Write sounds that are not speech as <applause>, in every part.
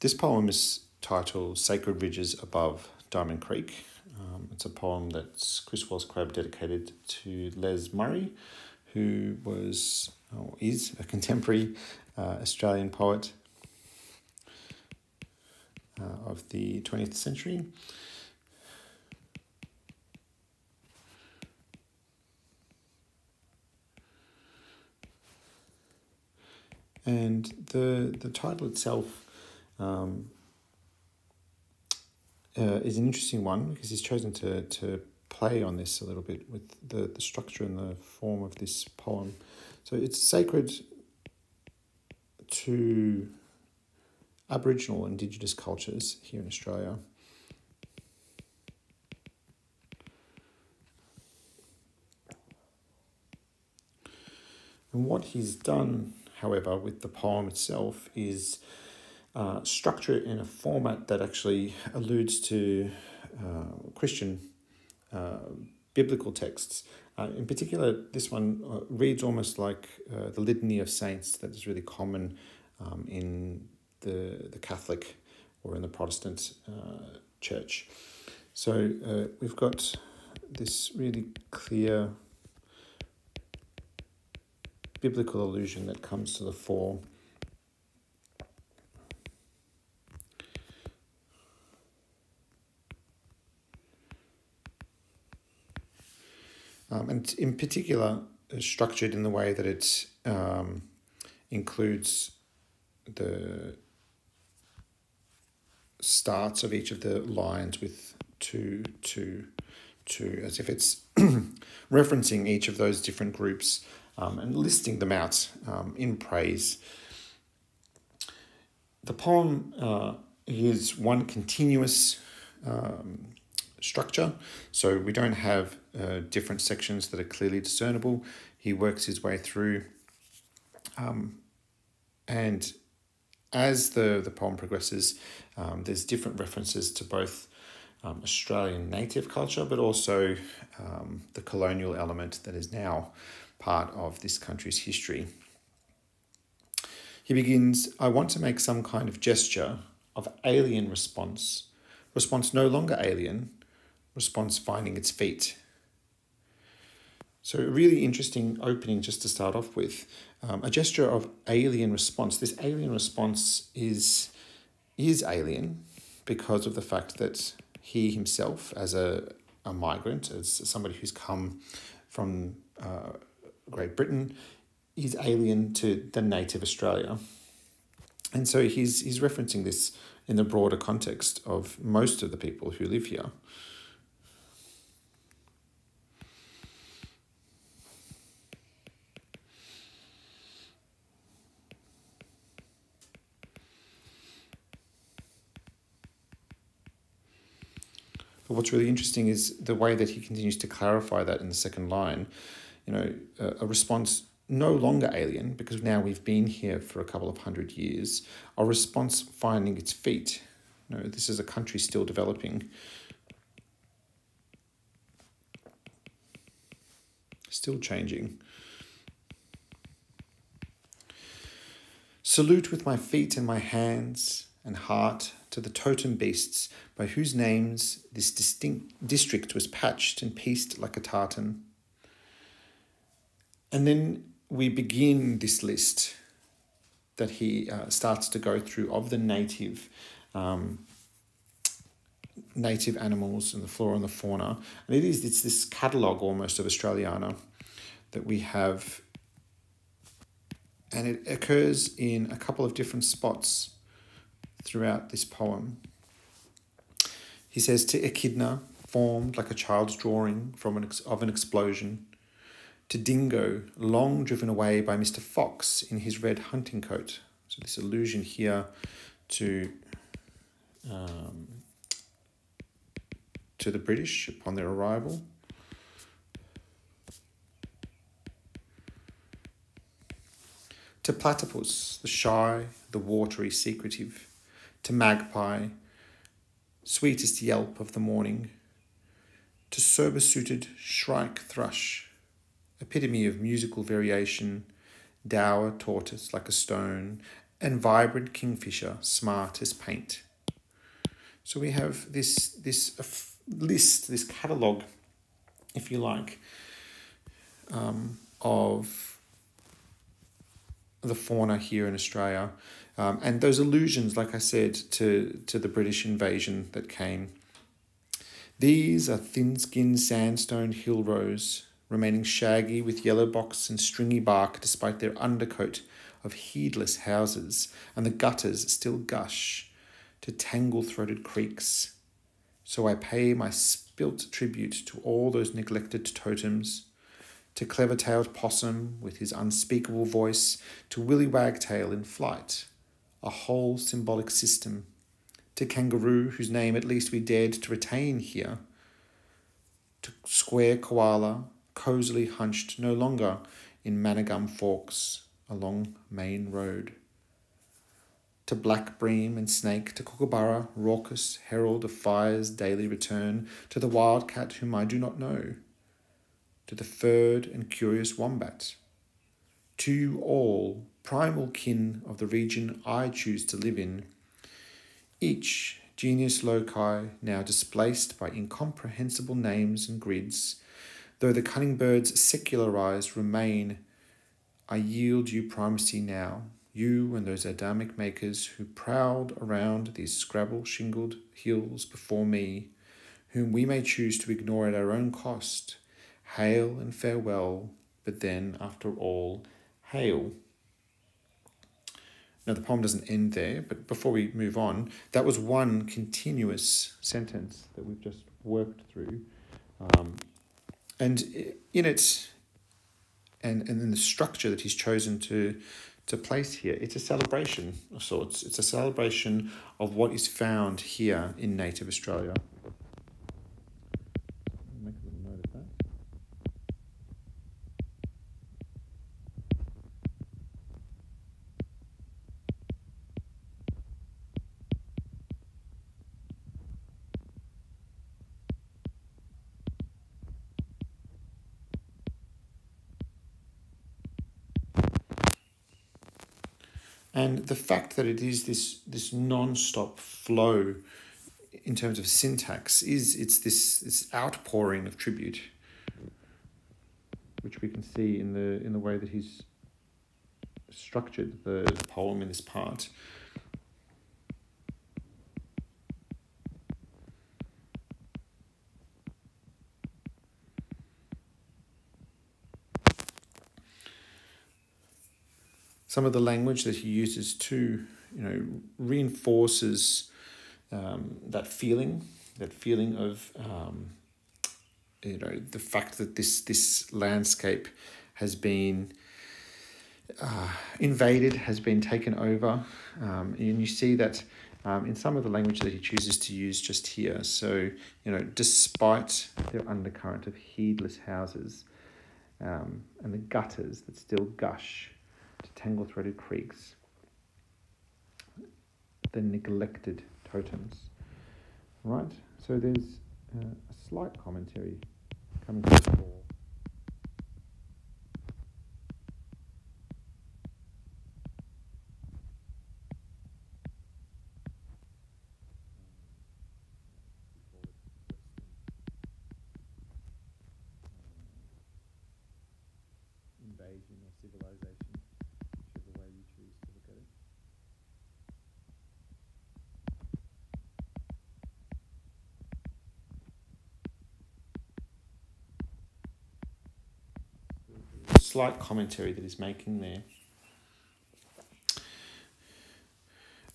This poem is titled Sacred Ridges Above Diamond Creek. Um, it's a poem that Chris Wallace Crabbe dedicated to Les Murray, who was or is a contemporary uh, Australian poet uh, of the 20th century. And the the title itself um, uh, is an interesting one because he's chosen to to play on this a little bit with the, the structure and the form of this poem. So it's sacred to Aboriginal Indigenous cultures here in Australia. And what he's done, however, with the poem itself is uh, structure it in a format that actually alludes to uh, Christian uh, biblical texts. Uh, in particular, this one uh, reads almost like uh, the Litany of Saints that is really common um, in the, the Catholic or in the Protestant church. So we've got this really clear biblical allusion that comes to the fore. Um, and in particular, structured in the way that it um, includes the starts of each of the lines with two, two, two, as if it's <clears throat> referencing each of those different groups um, and listing them out um, in praise. The poem uh, is one continuous um, structure, so we don't have uh, different sections that are clearly discernible. He works his way through, um, and as the, the poem progresses, um, there's different references to both um, Australian native culture, but also um, the colonial element that is now part of this country's history. He begins I want to make some kind of gesture of alien response, response no longer alien, response finding its feet. So, a really interesting opening just to start off with. Um, a gesture of alien response. This alien response is, is alien because of the fact that he himself, as a, a migrant, as somebody who's come from uh, Great Britain, is alien to the native Australia. And so he's, he's referencing this in the broader context of most of the people who live here. But what's really interesting is the way that he continues to clarify that in the second line. You know, a, response no longer alien because now we've been here for a couple of hundred years. A response finding its feet. You know, this is a country still developing. Still changing. Salute with my feet and my hands and heart to the totem beasts by whose names this distinct district was patched and pieced like a tartan. And then we begin this list that he uh, starts to go through of the native um, native animals and the flora and the fauna. And it is it's this catalogue almost of Australiana that we have and it occurs in a couple of different spots throughout this poem. He says to echidna, formed like a child's drawing from an of an explosion, to dingo, long driven away by Mr. Fox in his red hunting coat. So this allusion here to um, to the British upon their arrival. To platypus, the shy, the watery, secretive to magpie, sweetest yelp of the morning, to sober suited shrike thrush, epitome of musical variation, dour tortoise like a stone, and vibrant kingfisher, smart as paint. So we have this this list, this catalogue, if you like, um, of the fauna here in Australia. Um, and those allusions, like I said, to, to the British invasion that came. These are thin skinned sandstone hill rose, remaining shaggy with yellow box and stringy bark despite their undercoat of heedless houses, and the gutters still gush to tangle throated creeks. So I pay my spilt tribute to all those neglected totems to clever tailed possum with his unspeakable voice, to willy wagtail in flight, a whole symbolic system, to kangaroo, whose name at least we dared to retain here, to square koala, cosily hunched no longer in manna gum Forks along Main Road. To black bream and snake, to kookaburra, raucous herald of fire's daily return, to the wildcat whom I do not know, to the furred and curious wombats. To all, primal kin of the region I choose to live in, each genius loci now displaced by incomprehensible names and grids, though the cunning birds secularized remain, I yield you primacy now, you and those Adamic makers who prowled around these scrabble shingled hills before me, whom we may choose to ignore at our own cost Hail and farewell, but then, after all, hail. Now, the poem doesn't end there, but before we move on, that was one continuous sentence that we've just worked through. Um, and in it, and, and in the structure that he's chosen to, to place here, it's a celebration of sorts. It's a celebration of what is found here in native Australia. And the fact that it is this this non-stop flow in terms of syntax is it's this this outpouring of tribute which we can see in the in the way that he's structured the poem in this part some of the language that he uses too, you know, reinforces um, that feeling, that feeling of, um, you know, the fact that this this landscape has been uh, invaded, has been taken over, um, and you see that. Um, in some of the language that he chooses to use just here. So, you know, despite their undercurrent of heedless houses um, and the gutters that still gush to tangle threaded creeks, the neglected totems. Right, so there's uh, a slight commentary coming to the fore. invasion or civilization. Slight commentary that he's making there.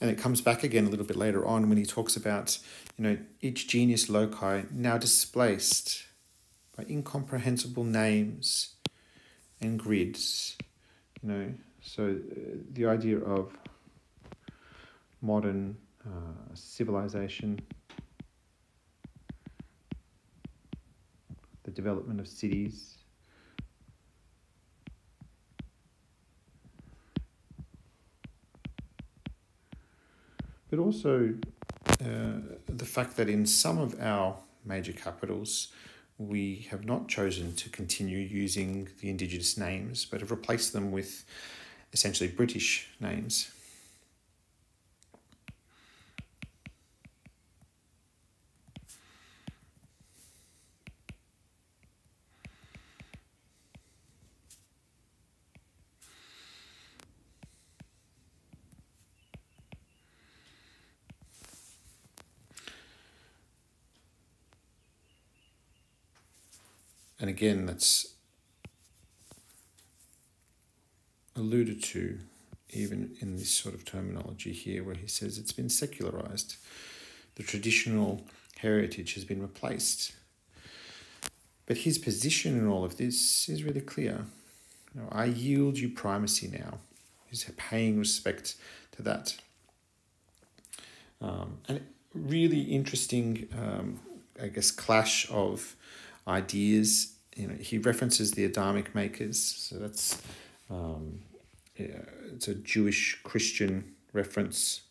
And it comes back again a little bit later on when he talks about, you know, each genius loci now displaced by incomprehensible names and grids. You know, so uh, the idea of modern uh, civilization, the development of cities, but also uh, the fact that in some of our major capitals, we have not chosen to continue using the Indigenous names, but have replaced them with essentially British names. And again, that's alluded to even in this sort of terminology here, where he says it's been secularized. The traditional heritage has been replaced. But his position in all of this is really clear. You know, I yield you primacy now. He's paying respect to that. Um, and really interesting, um, I guess, clash of ideas. You know, he references the Adamic makers, so that's um, yeah, it's a Jewish Christian reference.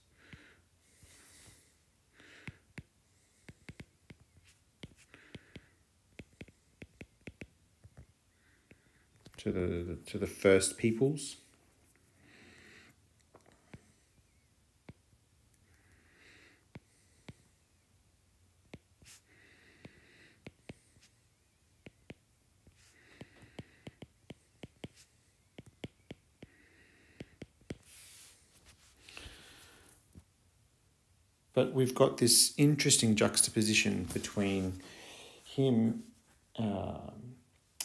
To the to the first peoples. But we've got this interesting juxtaposition between him um,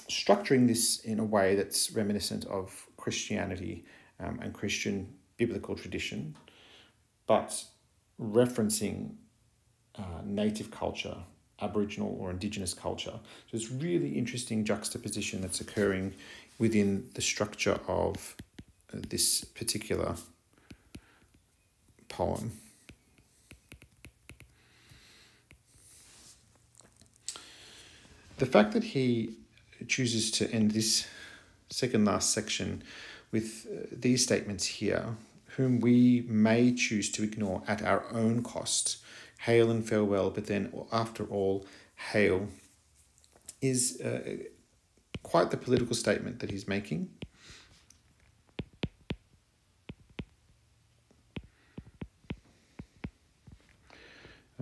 structuring this in a way that's reminiscent of Christianity um, and Christian biblical tradition, but referencing uh, native culture, Aboriginal or Indigenous culture. So it's really interesting juxtaposition that's occurring within the structure of uh, this particular poem. The fact that he chooses to end this second last section with uh, these statements here, whom we may choose to ignore at our own cost, hail and farewell, but then after all, hail, is uh, quite the political statement that he's making.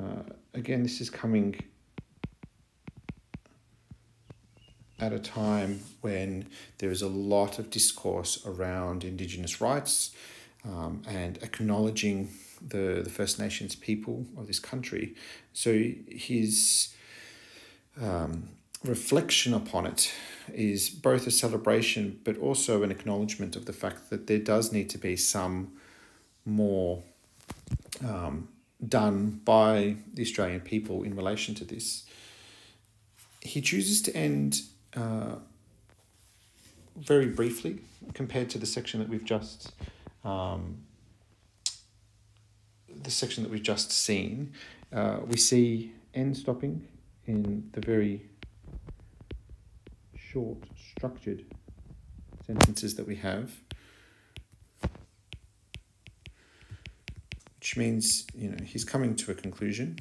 Uh, again, this is coming at a time when there is a lot of discourse around Indigenous rights um, and acknowledging the, the First Nations people of this country. So his um, reflection upon it is both a celebration but also an acknowledgement of the fact that there does need to be some more um, done by the Australian people in relation to this. He chooses to end uh, very briefly compared to the section that we've just um, the section that we've just seen, uh, we see end stopping in the very short, structured sentences that we have, which means you know he's coming to a conclusion.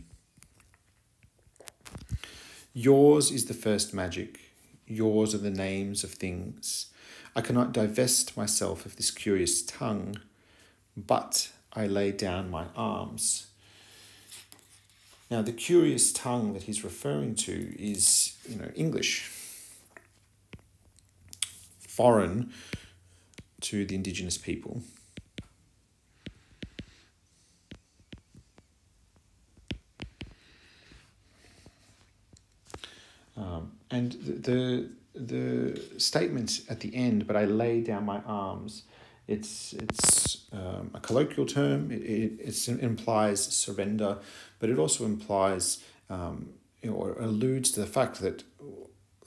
Yours is the first magic Yours are the names of things. I cannot divest myself of this curious tongue, but I lay down my arms. Now, the curious tongue that he's referring to is, you know, English, foreign to the indigenous people. Um, and the, the statement at the end, but I lay down my arms, it's, it's um, a colloquial term. It, it, it implies surrender, but it also implies um, or alludes to the fact that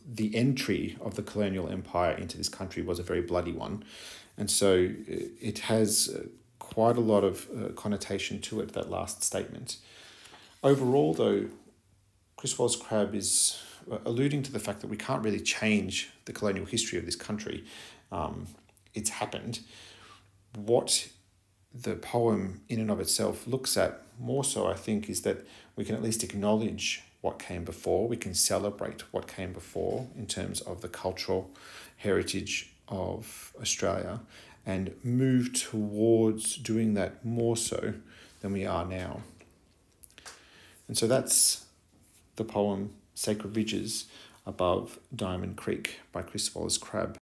the entry of the colonial empire into this country was a very bloody one. And so it has uh, quite a lot of uh, connotation to it, that last statement. Overall, though, Chris Wallace Crabbe is alluding to the fact that we can't really change the colonial history of this country. Um, it's happened. What the poem, in and of itself, looks at more so, I think, is that we can at least acknowledge what came before. We can celebrate what came before in terms of the cultural heritage of Australia and move towards doing that more so than we are now. And so that's the poem Sacred Ridges above Diamond Creek by Chris Wallace Crabbe.